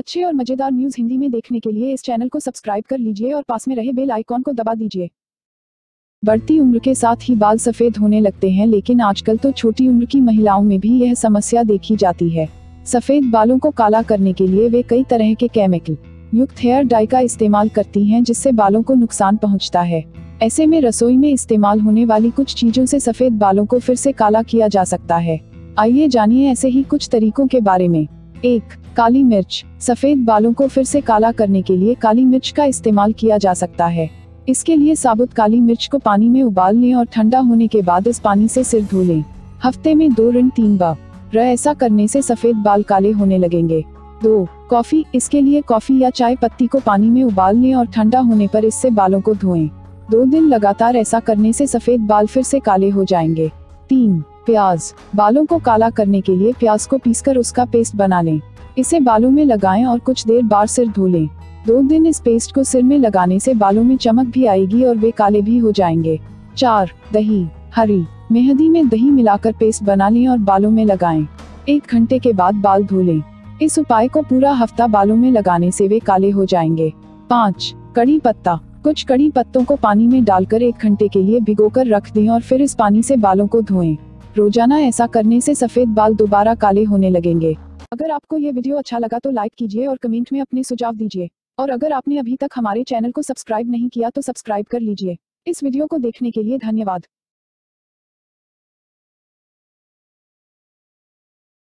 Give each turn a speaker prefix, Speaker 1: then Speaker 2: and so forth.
Speaker 1: अच्छे और मज़ेदार न्यूज़ हिंदी में देखने के लिए इस चैनल को सब्सक्राइब कर लीजिए और पास में रहे बेल आइकॉन को दबा दीजिए। बढ़ती उम्र के साथ ही बाल सफ़ेद होने लगते हैं, लेकिन आजकल तो छोटी उम्र की महिलाओं में भी यह समस्या देखी जाती है। सफ़ेद बालों को काला करने के लिए वे कई तरह के केमिकल युक्त हेयर डाई का इस्तेमाल करती हैं, जिससे बालों को नुकसान पहुँचता है। ऐसे में रसोई में इस्तेमाल होने वाली कुछ चीज़ों से सफ़ेद बालों को फिर से काला किया जा सकता है। आइए जानिए ऐसे ही कुछ तरीकों के बारे में। एक, काली मिर्च। सफ़ेद बालों को फिर से काला करने के लिए काली मिर्च का इस्तेमाल किया जा सकता है। इसके लिए साबुत काली मिर्च को पानी में उबाल लें और ठंडा होने के बाद इस पानी से सिर धो लें। हफ़्ते में दो ऋण तीन बार। ऐसा करने से सफ़ेद बाल काले होने लगेंगे। दो, कॉफ़ी। इसके लिए कॉफ़ी या चाय पत्ती को पानी में उबाल लें और ठंडा होने पर इससे बालों को धोएँ। दो दिन लगातार ऐसा करने से सफ़ेद बाल फिर से काले हो जाएँगे। तीन प्याज। बालों को काला करने के लिए प्याज को पीसकर उसका पेस्ट बना लें। इसे बालों में लगाएँ और कुछ देर बार सिर धो लें। दो दिन इस पेस्ट को सिर में लगाने से बालों में चमक भी आएगी और वे काले भी हो जाएँगे। चार, दही। हरी। मेहंदी में दही मिलाकर पेस्ट बना लें और बालों में लगाएँ। एक घंटे के बाद बाल धो लें। इस उपाय को पूरा हफ़्ता बालों में लगाने से वे काले हो जाएँगे। पाँच, कड़ी पत्ता। कुछ कड़ी पत्तों को पानी में डालकर एक घंटे के लिए भिगोकर रख दें और फिर इस पानी से बालों को धोएँ। रोज़ाना ऐसा करने से सफ़ेद बाल दोबारा काले होने लगेंगे। अगर आपको ये वीडियो अच्छा लगा तो लाइक कीजिए और कमेंट में अपने सुझाव दीजिए। और अगर आपने अभी तक हमारे चैनल को सब्सक्राइब नहीं किया तो सब्सक्राइब कर लीजिए। इस वीडियो को देखने के लिए धन्यवाद।